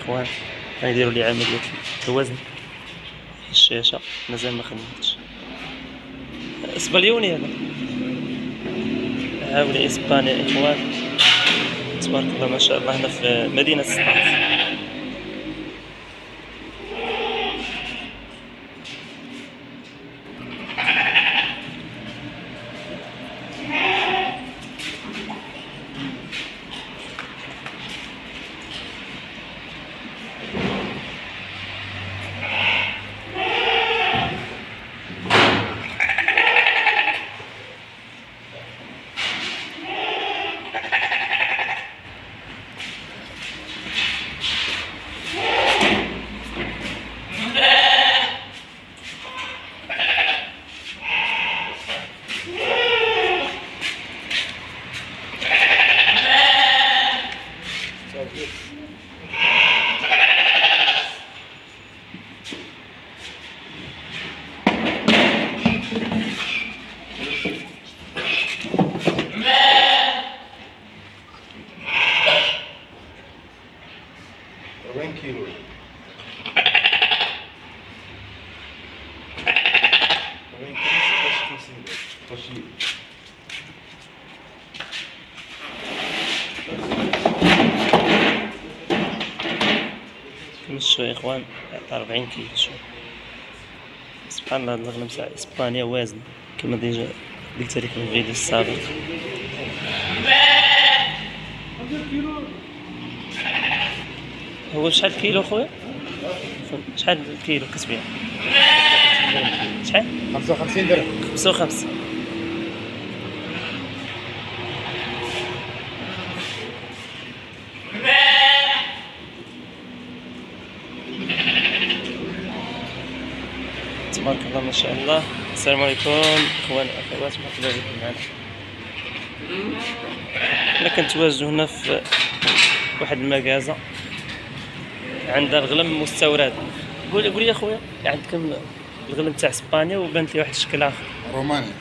الاخوان غيديروا لي عمليه الوزن. الشاشة. مازال ما خدمتش. اسبانيوني هذا هاولي إسباني الاخوان تبارك الله ما شاء الله هنا في مدينة سطاف 40 كيلو؟ طشيل نص يا إخوان 40 كيلو شو سبحان الله الغنم تاع إسبانيا وازن كما ديجا قلت لك في الفيديو السابق هو شحال كيلو خويا؟ شحال الكيلو كتبيع؟ شحال؟ 55 درهم. 55 تبارك الله ما شاء الله. السلام عليكم. اخوان اخوات مرحبا بكم معنا؟ أنا كنتواجدوا هنا في واحد المكازا عندها الغلم مستورد. قول قول لي اخويا عندكم الغلم تاع إسبانيا وبانت لي واحد الشكل آخر. رومانيا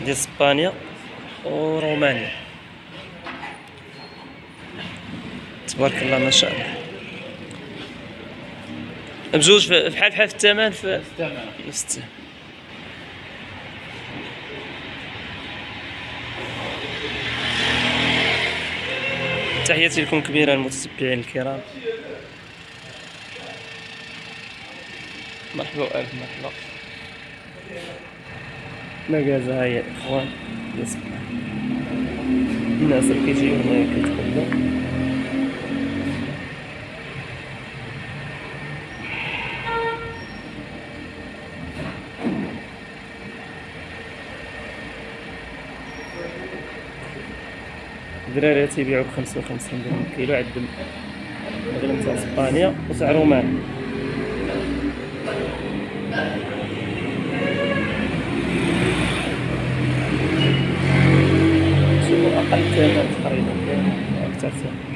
ديال إسبانيا ورومانيا. تبارك الله ما شاء الله. بجوج في- بحال بحال في الثمن في نفس الثمن. تحياتي لكم كبيرة المتتبعين الكرام. مرحبا وألف مرحبا مجازة هاي إخوان؟ يسمع الناس اللي كيجيو هنايا كيتقبلوا الدراري تيبيعو بخمسة وخمسين درهم كيلو عندهم تاع إسبانيا وتاع رومان شوفوا أقل ثمن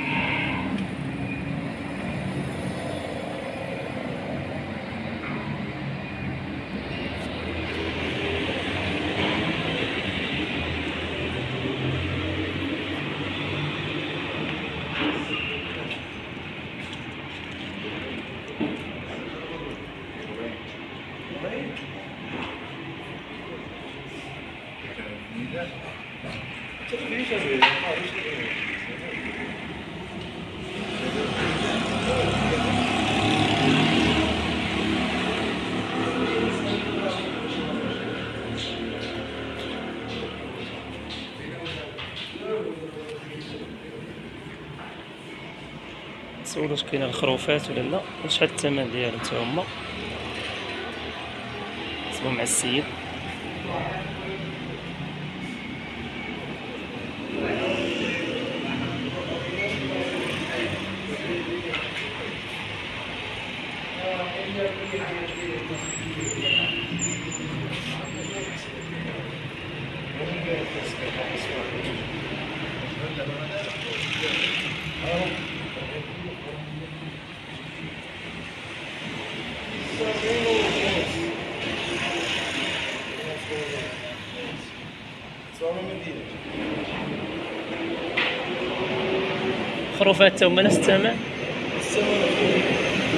تقريبا كاين أكثر ثمن سولو واش كاين الخروفات ولا لا وشحال الثمن ديالهم تا هما؟ مع السيد. خروفات تا هما نفس الثمن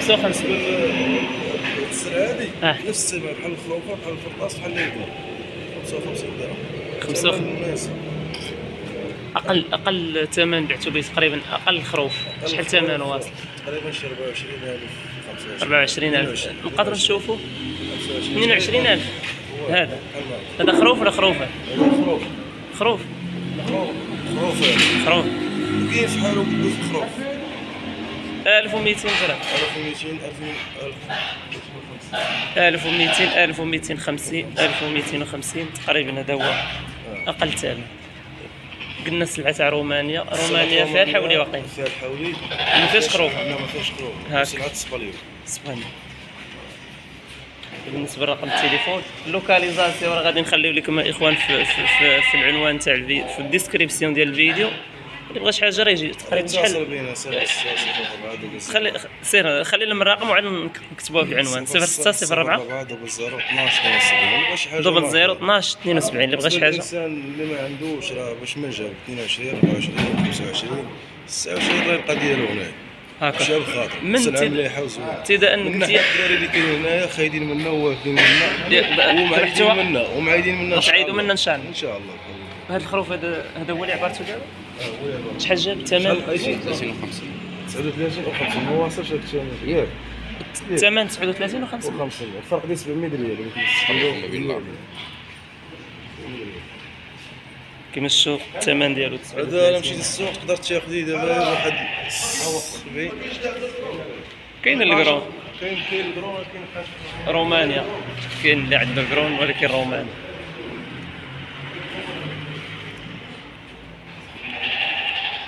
55 السلعه هذه آه. نفس بحال الخروفه بحال الفرطاس بحال 55 درهم 55. ثمن مناسب. أقل أقل ثمن بعتو به تقريبا أقل خروف شحال ثمنه واصل تقريبا شي 24000 25 24000 نقدروا نشوفوا 25 22000 هذا. هذا خروف ولا خروفة؟ خروف. خروف. خروف. خروف. كاين قدو في الخروف 1200 درهم. 1200 2000 1200 1250 1250 تقريبا هذا هو أقل ثمن قلنا السلعه تاع رومانيا. رومانيا فيها الحولي واقيلا فيها الحولي ما فيهاش خروفه لا ما فيهاش خروف هاك. سلعة السباليو اسبانيا بالنسبة لرقم التليفون ال localisation راه غادي نخليو لكم الاخوان في, في, في, في العنوان تاع في ال description ديال الفيديو. اللي بغى شي حاجة راه يجي تقريبا شحال خلي سير خلي لهم الرقم وعاد نكتبوها في العنوان 06 04 double zéro 12 72 بغى شي حاجة double ما- zéro 12 72 اللي بغى شي حاجة الانسان اللي ما عندوش راه باش ما جاب 22 24 25 29 راه يبقى ديالو هنا هكا شاب خاطر من مليحه وزوينه ابتداء من الدراري اللي كاينين هنايا خايدين منا وواقفين منا ومعيدين منا ومعيدين منا تعيدوا ان شاء الله ان شاء الله هذا الخروف هذا هذا هو اللي عبرتو دابا شحال جاب الثمن بقيتي 39 39 و 50 ما واصلش هذا الشيء ياك. الثمن 39 و 50 و50 الفرق ديال 700 ريال كما تشوف الثمن ديالو هذا أنا مشيت للسوق قدرت تاخذي دابا واحد 70 كاين الكرون كاين كاين الدرون كاين رومانيا. كاين اللي عنده كرون ولكن روماني.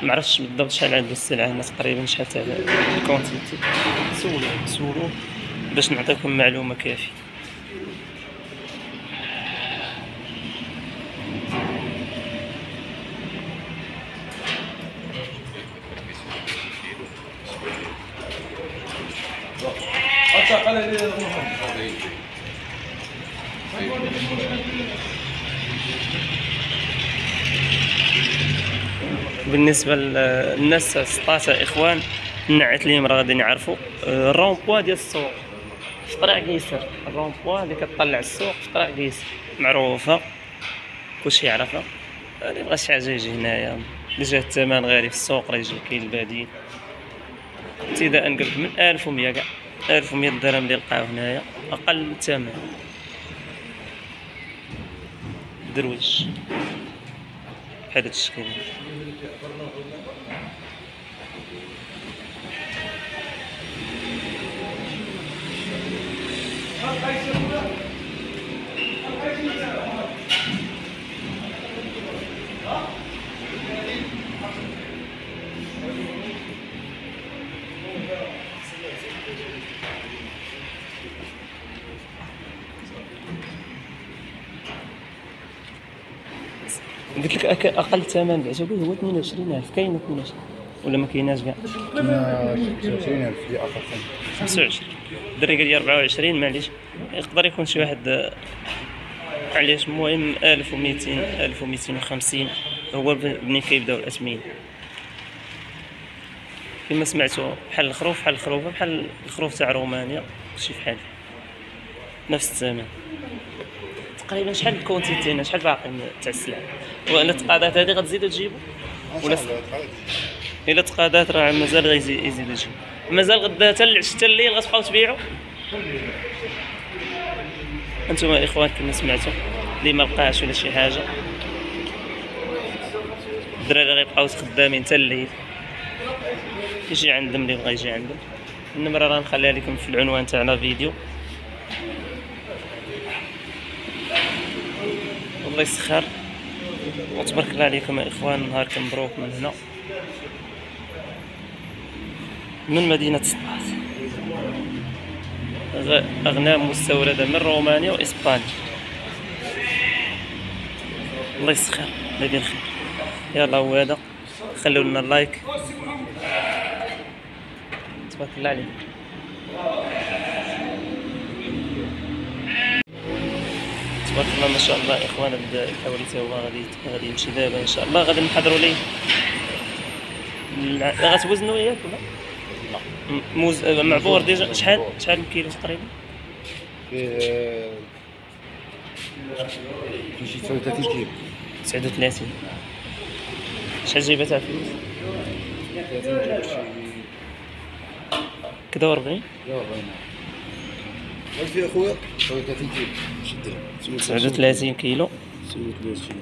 ما عرفتش بالضبط شحال عنده السلعة هنا تقريبا شحال تاع الكونتيتي سولوه سولوه باش نعطيكم معلومة كافية. بالنسبة للناس سطاسة إخوان نعت ليهم راه غادي يعرفوا آه، الرون بوا ديال السوق في طريق قيسر الرون بوا اللي كتطلع السوق في طريق قيسر معروفة كلشي يعرفها. اللي بغى شي حاجة يجي هنايا. اللي جا الثمن غالي في السوق راه يجي كاين البديل ابتداء قلت من 1100 كاع 1100 درهم اللي لقاو هنايا. أقل ثمن درويش. بحال هاد الشكل قلت لك أك- أقل ثمن بعتو به هو 22000 كاين 22 ولا ما كايناش كاع؟ 29000 ديال اخر 25 الدري قال لي 24 معليش يقدر يكون شي واحد علاش؟ المهم 1200 1250 هو ب- منين كيبداو الاثمين كما سمعتوا بحال الخروف بحال الخروفه بحال الخروف تاع رومانيا شي بحال نفس الثمن. تقريبا شحال الكونتيتي هنا؟ شحال باقي تاع السلعة؟ وأنا التقاضات هذه غتزيدوا تجيبوا ولا إلا تقاضات راه مازال غيزيد يزيدوا يجيبوا مازال غدا حتى حتى الليل غتبقاو تبيعوا أنتم إخوان كما سمعتوا اللي ما لقاش ولا شي حاجة. الدراري غيبقاو خدامين حتى الليل. يجي عندهم اللي بغا يجي عندهم. النمرة راه نخليها لكم في العنوان تاعنا فيديو. الله يسخر. وتبارك الله عليكم يا إخوان نهاركم مبروك من هنا. من مدينة سطات غ- اغنام مستوردة من رومانيا وإسبانيا. الله يسخر يدير الخير. يلا هو هذا. خلوا لنا ال like تبارك الله عليك. تبارك الله ما شاء الله إخوان هاد الحوالي تا هو غادي غادي يمشي دابا إن شاء الله. غادي نحضروا ليه؟ غتوزنوا ياك ولا؟ موز آه، معبور déjà. شحال شحال الكيلو تقريبا؟ شي 39 كيلو 39 شحال جايبه تاع فلوس 30 جاب شي كذا 40 يلا هل في أخويا؟ 39 كيلو. شدها 39 كيلو. 39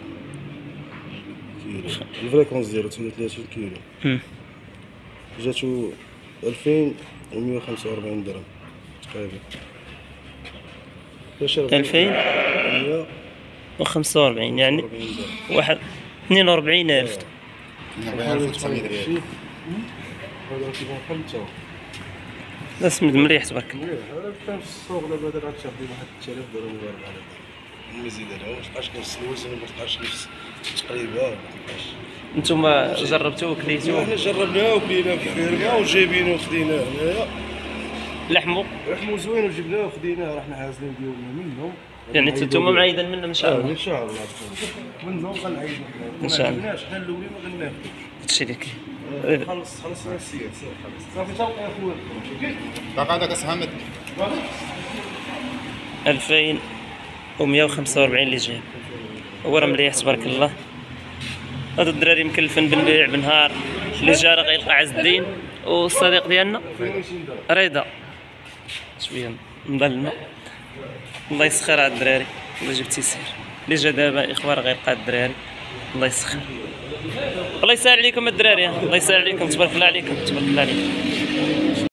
كيلو الفريكونس ديالو 38 كيلو. جاتو 2145 درهم تقريبا. فاش 2000 و45 يعني درهم واحد 42 ألف. 42900 ريال. هذا كيفون بحال تا لا سمد مليح تبارك مليح. أنا كان في السوق دابا دابا غتشاف ديما واحد 3000 درهم ولا 4000 المزيد هذا ما تبقاش نفس الوزن وما تبقاش نفس تبقاش نتوما جربتوه وكليتوه إحنا جربناه وكليناه في الفيرما وجايبينه وخديناه هنايا. لحمو لحمو زوين وجبناه وخديناه رحنا حازلين ديالنا منهم. يعني نتوما معايدين منه إن شاء الله. إن شاء الله. منهم غنعيدو إن شاء الله. ما حنا الأولين ما غناخذ هادشي اللي كاين. خلص خلص صافي توقع يا خويا باقي هذاك اسهمت 2145 اللي جاي. هو راه مليح تبارك الله. هادو الدراري مكلفين بالبيع بالنهار اللي جا راه غيلقى عز الدين. والصديق ديالنا رضا. شوية مظلمه الله يسخر على الدراري. الله يجيب تيسير. اللي جا دابا اخوان راه غيلقى الدراري. الله يسخر. الله يسهل عليكم الدراري. الله يسهل عليكم تبارك الله عليكم تبارك الله عليكم.